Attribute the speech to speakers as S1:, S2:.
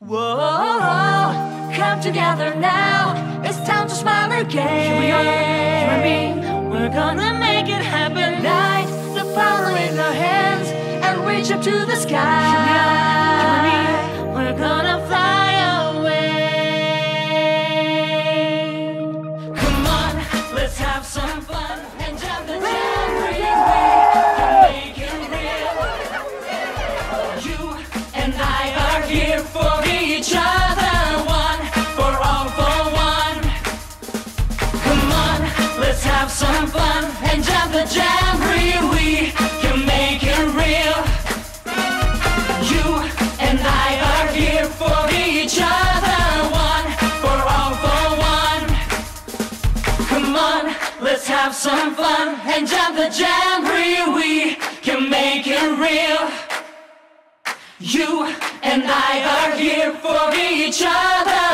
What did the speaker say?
S1: Whoa, come together now. It's time to smile again.
S2: Here we are, you and me. We're gonna make it happen.
S1: Light the power in our hands and reach up to the sky.
S2: Here we are, you and me. We're gonna fly away. Come on, let's have some fun and jump the jamboree. Can make it real. You and I are here for let's have some fun and jump the jamboree. We can make it real. You and I are here for each other.